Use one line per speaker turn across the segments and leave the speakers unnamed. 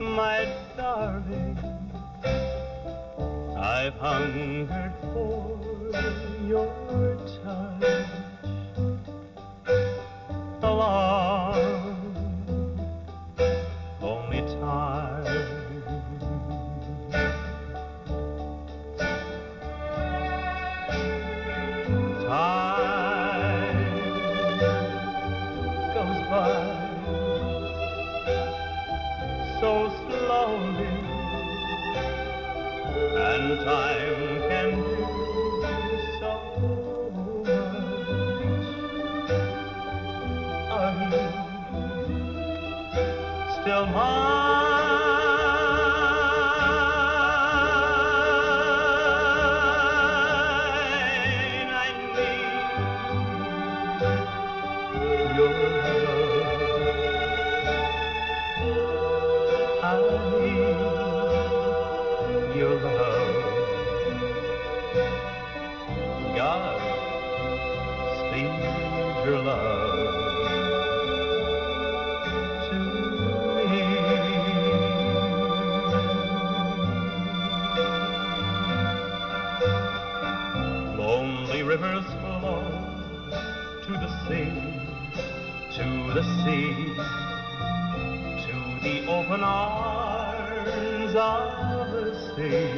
My darling, I've hungered for your so slowly, and time can do so much. You still mine? Rivers flow to the sea, to the sea, to the open arms of the sea.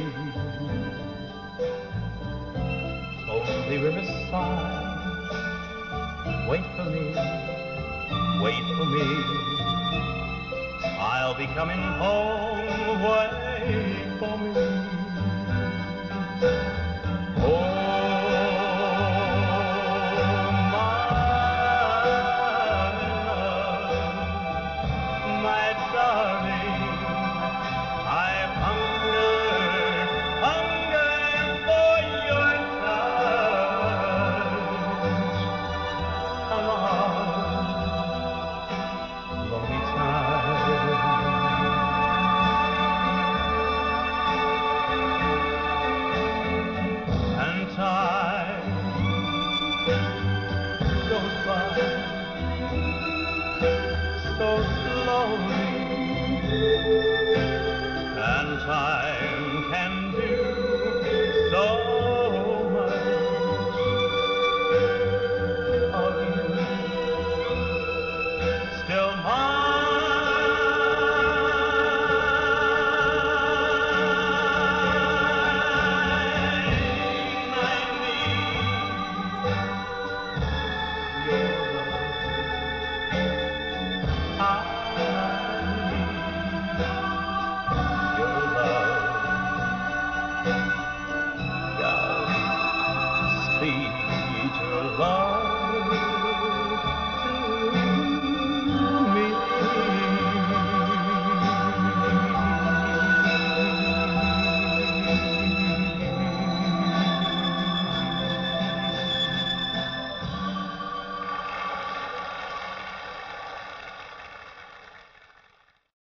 Lonely rivers sigh, wait for me, wait for me. I'll be coming home, wait for me. So slowly, and time